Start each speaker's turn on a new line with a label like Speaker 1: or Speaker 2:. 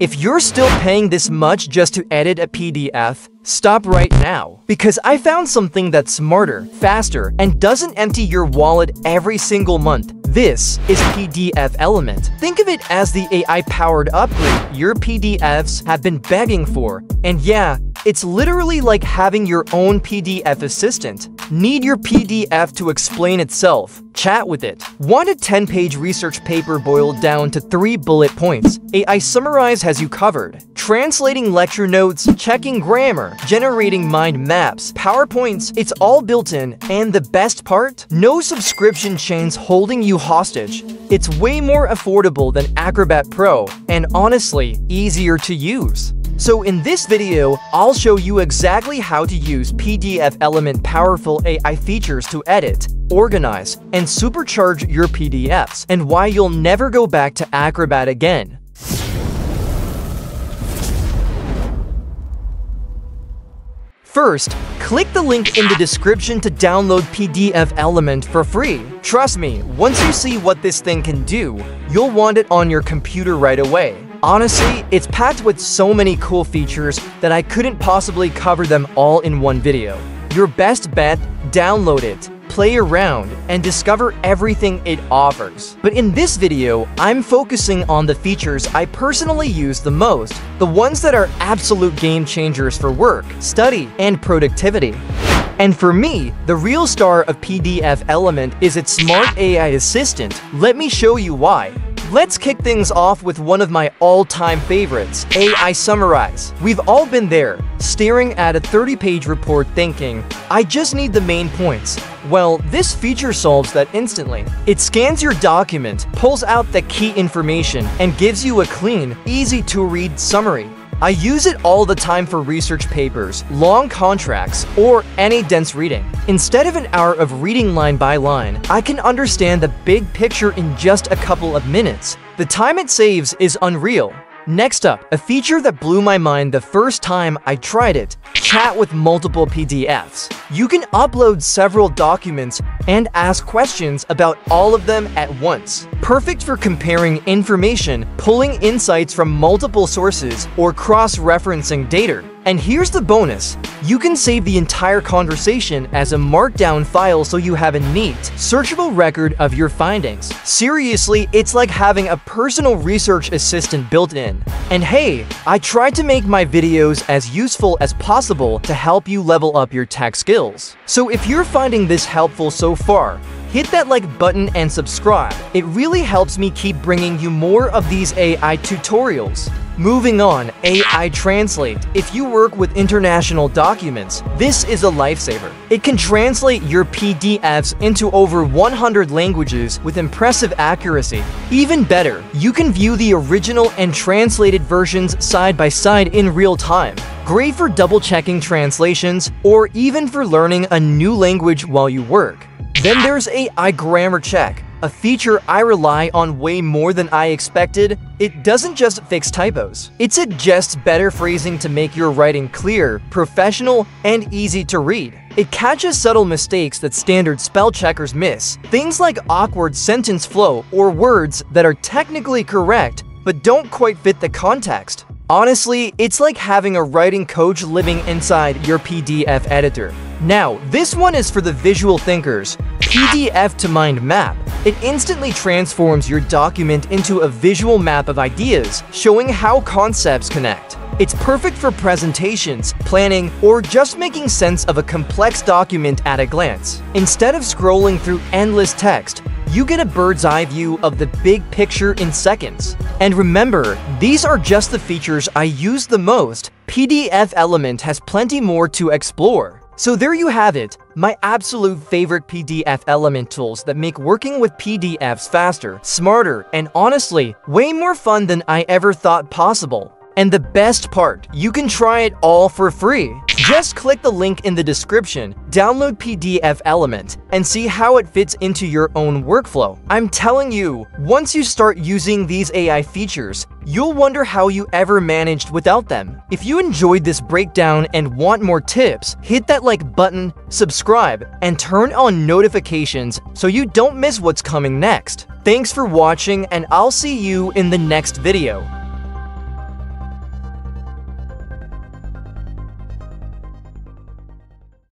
Speaker 1: If you're still paying this much just to edit a PDF, stop right now. Because I found something that's smarter, faster, and doesn't empty your wallet every single month. This is PDFelement. Think of it as the AI-powered upgrade your PDFs have been begging for. And yeah, it's literally like having your own PDF assistant. Need your PDF to explain itself. Chat with it. Want a 10-page research paper boiled down to 3 bullet points? AI Summarize has you covered. Translating lecture notes, checking grammar, generating mind maps, PowerPoints, it's all built in. And the best part? No subscription chains holding you hostage. It's way more affordable than Acrobat Pro, and honestly, easier to use. So in this video, I'll show you exactly how to use PDFelement powerful AI features to edit, organize, and supercharge your PDFs, and why you'll never go back to Acrobat again. First, click the link in the description to download PDFelement for free. Trust me, once you see what this thing can do, you'll want it on your computer right away. Honestly, it's packed with so many cool features that I couldn't possibly cover them all in one video. Your best bet, download it, play around, and discover everything it offers. But in this video, I'm focusing on the features I personally use the most, the ones that are absolute game changers for work, study, and productivity. And for me, the real star of PDFelement is its smart AI assistant. Let me show you why. Let's kick things off with one of my all-time favorites, AI Summarize. We've all been there, staring at a 30-page report thinking, I just need the main points. Well, this feature solves that instantly. It scans your document, pulls out the key information, and gives you a clean, easy-to-read summary. I use it all the time for research papers, long contracts, or any dense reading. Instead of an hour of reading line by line, I can understand the big picture in just a couple of minutes. The time it saves is unreal. Next up, a feature that blew my mind the first time I tried it, chat with multiple PDFs. You can upload several documents and ask questions about all of them at once. Perfect for comparing information, pulling insights from multiple sources, or cross-referencing data. And here's the bonus. You can save the entire conversation as a markdown file so you have a neat, searchable record of your findings. Seriously, it's like having a personal research assistant built in. And hey, I tried to make my videos as useful as possible to help you level up your tech skills. So if you're finding this helpful so far, hit that like button and subscribe. It really helps me keep bringing you more of these AI tutorials. Moving on, AI Translate. If you work with international documents, this is a lifesaver. It can translate your PDFs into over 100 languages with impressive accuracy. Even better, you can view the original and translated versions side by side in real time. Great for double-checking translations or even for learning a new language while you work. Then there's AI Grammar Check a feature I rely on way more than I expected, it doesn't just fix typos. It suggests better phrasing to make your writing clear, professional, and easy to read. It catches subtle mistakes that standard spell checkers miss, things like awkward sentence flow or words that are technically correct but don't quite fit the context. Honestly, it's like having a writing coach living inside your PDF editor. Now, this one is for the visual thinkers. PDF to Mind Map. It instantly transforms your document into a visual map of ideas, showing how concepts connect. It's perfect for presentations, planning, or just making sense of a complex document at a glance. Instead of scrolling through endless text, you get a bird's eye view of the big picture in seconds. And remember, these are just the features I use the most. PDFelement has plenty more to explore. So there you have it, my absolute favorite PDFelement tools that make working with PDFs faster, smarter, and honestly, way more fun than I ever thought possible. And the best part, you can try it all for free. Just click the link in the description, download PDFelement, and see how it fits into your own workflow. I'm telling you, once you start using these AI features, you'll wonder how you ever managed without them. If you enjoyed this breakdown and want more tips, hit that like button, subscribe, and turn on notifications so you don't miss what's coming next. Thanks for watching and I'll see you in the next video.